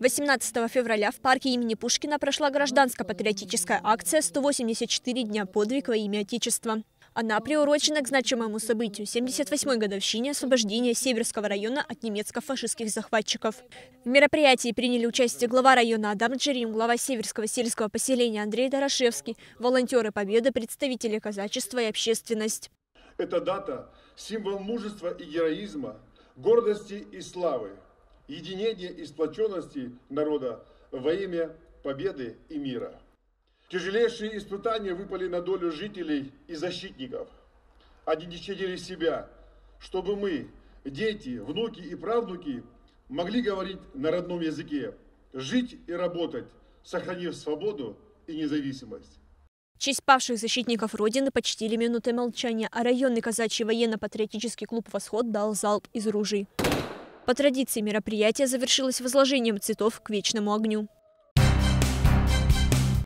18 февраля в парке имени Пушкина прошла гражданско-патриотическая акция «184 дня подвиг во имя Отечества». Она приурочена к значимому событию – 78-й годовщине освобождения Северского района от немецко-фашистских захватчиков. В мероприятии приняли участие глава района Адам Джерим, глава Северского сельского поселения Андрей Дорошевский, волонтеры Победы, представители казачества и общественность. Эта дата – символ мужества и героизма, гордости и славы – единения и сплоченности народа во имя победы и мира. Тяжелейшие испытания выпали на долю жителей и защитников. Они не щадили себя, чтобы мы, дети, внуки и правнуки, могли говорить на родном языке, жить и работать, сохранив свободу и независимость. Честь павших защитников Родины почтили минуты молчания, а районный казачий военно-патриотический клуб «Восход» дал залп из ружей. По традиции мероприятие завершилось возложением цветов к вечному огню.